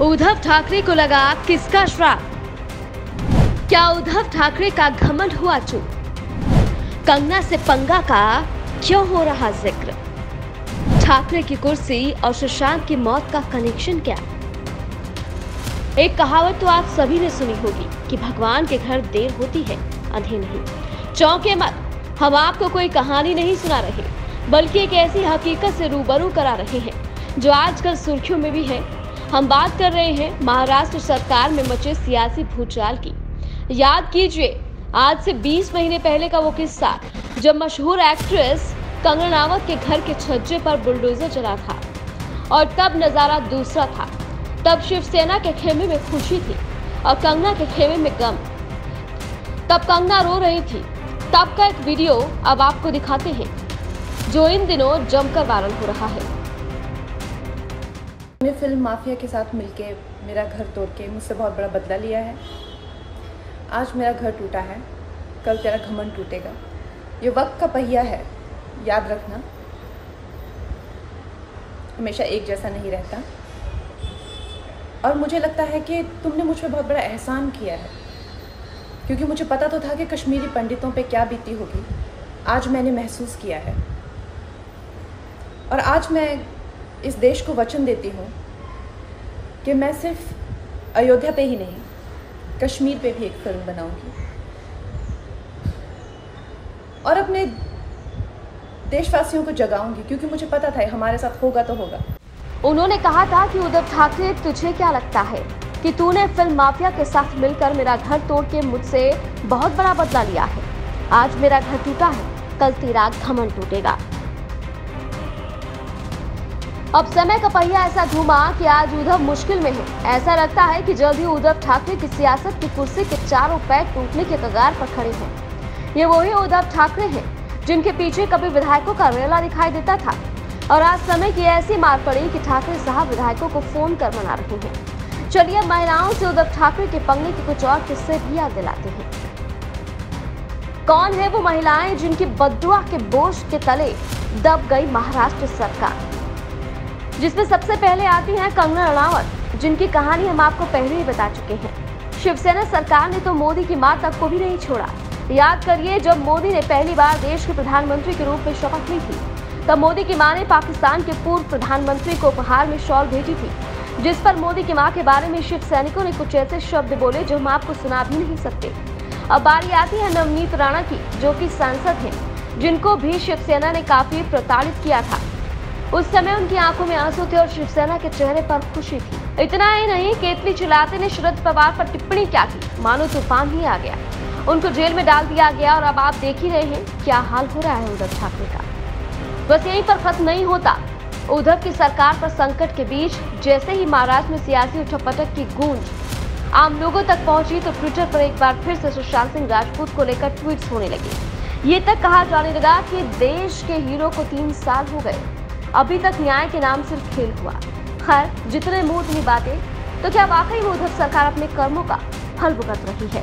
उद्धव ठाकरे को लगा किसका श्राप? क्या उद्धव ठाकरे का घमंड हुआ चूक? कंगना से पंगा का क्यों हो रहा ज़िक्र? ठाकरे की कुर्सी और सुशांत की मौत का कनेक्शन क्या? एक कहावत तो आप सभी ने सुनी होगी कि भगवान के घर देर होती है, अंधे नहीं। चौंके मत। हम आपको कोई कहानी नहीं सुना रहे, बल्कि एक ऐसी हकीकत से रूबरू करा रहे हैं, जो आजकल सुर्खियों में भी है। हम बात कर रहे हैं महाराष्ट्र सरकार में मचे सियासी भूचाल की। याद कीजिए, आज से 20 महीने पहले का वो किस्सा, जब मशहूर एक्ट्रेस कंगना रावत के घर के छज्जे पर बुलडोजर चला था और तब नज़ारा दूसरा था। तब शिवसेना के खेमे में खुशी थी और कंगना के खेमे में गम। तब कंगना रो रही थी। तब का एक वीडियो अब आपको दिखाते हैं, जो इन दिनों जमकर वायरल हो रहा है। मैंने फ़िल्म माफिया के साथ मिलके मेरा घर तोड़ के मुझसे बहुत बड़ा बदला लिया है। आज मेरा घर टूटा है। कल तेरा घमन टूटेगा। ये वक्त का पहिया है। याद रखना। हमेशा एक जैसा नहीं रहता। और मुझे लगता है कि तुमने मुझ पर बहुत बड़ा एहसान किया है। क्योंकि मुझे पता तो था कि कश्मीरी पंडितों पे क्या बीती होगी। आज मैंने महसूस किया है। और आज मैं इस देश को वचन देती हूँ कि मैं सिर्फ़ अयोध्या पे ही नहीं, कश्मीर पे भी एक फ़िल्म बनाऊँगी। और अपने देशवासियों को जगाऊँगी, क्योंकि मुझे पता था हमारे साथ होगा तो होगा। उन्होंने कहा था कि उद्धव ठाकरे, तुझे क्या लगता है कि तूने फ़िल्म माफिया के साथ मिलकर मेरा घर तोड़ के मुझसे बहुत बड़ा बदला लिया है? आज मेरा घर टूटा है, कल तेरा घमन टूटेगा। अब समय का पहिया ऐसा घूमा कि आज उद्धव मुश्किल में है। ऐसा लगता है कि जल्द ही उद्धव ठाकरे की सियासत की कुर्सी के चारों पैर टूटने के कगार पर खड़े हैं। ये वही उद्धव ठाकरे हैं, जिनके पीछे कभी विधायकों का रेला दिखाई देता था। और आज समय की ऐसी मार पड़ी कि ठाकरे साहब विधायकों को फ़ोन कर मना रहे हैं। चलिए महिलाओं से उद्धव ठाकरे के पंगने के कुछ और किस्से भी याद दिलाते हैं। कौन है वो महिलाएँ जिनकी बदुआ के बोझ के तले दब गई महाराष्ट्र सरकार? जिसमें सबसे पहले आती हैं कंगना रणावत जिनकी कहानी हम आपको पहले ही बता चुके हैं। शिवसेना सरकार ने तो मोदी की माँ तक को भी नहीं छोड़ा। याद करिए, जब मोदी ने पहली बार देश के प्रधानमंत्री के रूप में शपथ ली थी, तब मोदी की माँ ने पाकिस्तान के पूर्व प्रधानमंत्री को उपहार में शॉल भेजी थी, जिस पर मोदी की माँ के बारे में शिव सैनिकों ने कुछ ऐसे शब्द बोले जो हम आपको सुना भी नहीं सकते। अब बारी आती है नवनीत राणा की, जो कि सांसद हैं, जिनको भी शिवसेना ने काफ़ी प्रताड़ित किया था। उस समय उनकी आँखों में आँसू थे और शिवसेना के चेहरे पर खुशी थी। इतना ही नहीं, केतली चिल्लाते ने शरद पवार पर टिप्पणी क्या की? मानो तूफ़ान ही आ गया। उनको जेल में डाल दिया गया और अब आप देख ही रहे हैं क्या हाल हो रहा है उद्धव ठाकरे का। बस यहीं पर खत्म नहीं होता। उद्धव की सरकार पर संकट के बीच जैसे ही महाराष्ट्र में सियासी उठपटक की गूंज आम लोगों तक पहुँची तो ट्विटर पर एक बार फिर से सुशांत सिंह राजपूत को लेकर ट्वीट होने लगे। ये तक कहा जाने लगा कि देश के हीरो को तीन साल हो गए। अभी तक न्याय के नाम सिर्फ़ खेल हुआ। खैर, जितने मुँह उतनी बातें तो क्या वाकई उद्धव सरकार अपने कर्मों का फल भुगत रही है?